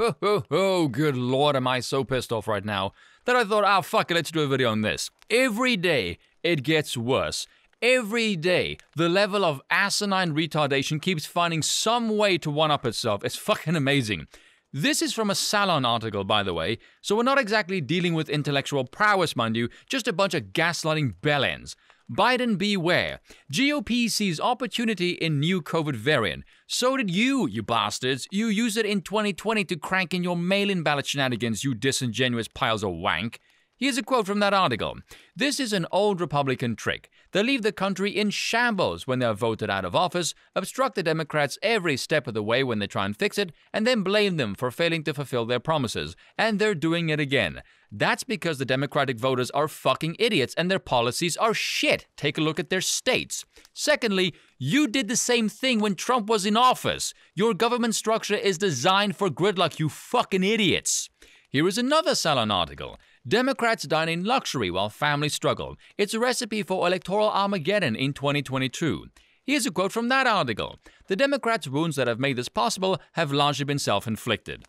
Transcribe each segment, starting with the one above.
oh, good lord, am I so pissed off right now that I thought, oh, fuck it, let's do a video on this. Every day, it gets worse. Every day, the level of asinine retardation keeps finding some way to one up itself. It's fucking amazing. This is from a Salon article, by the way, so we're not exactly dealing with intellectual prowess, mind you, just a bunch of gaslighting bellends. Biden beware. GOP sees opportunity in new COVID variant. So did you, you bastards. You used it in 2020 to crank in your mail-in ballot shenanigans, you disingenuous piles of wank. Here's a quote from that article. This is an old Republican trick. They leave the country in shambles when they're voted out of office, obstruct the Democrats every step of the way when they try and fix it, and then blame them for failing to fulfill their promises. And they're doing it again. That's because the Democratic voters are fucking idiots and their policies are shit. Take a look at their states. Secondly, you did the same thing when Trump was in office. Your government structure is designed for gridlock, you fucking idiots. Here is another Salon article. Democrats dine in luxury while families struggle. It's a recipe for electoral Armageddon in 2022. Here's a quote from that article. The Democrats' wounds that have made this possible have largely been self inflicted.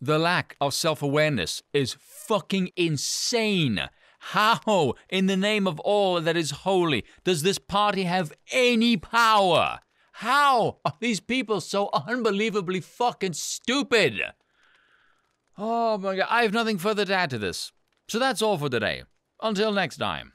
The lack of self awareness is fucking insane. How, in the name of all that is holy, does this party have any power? How are these people so unbelievably fucking stupid? Oh my god, I have nothing further to add to this. So that's all for today. Until next time.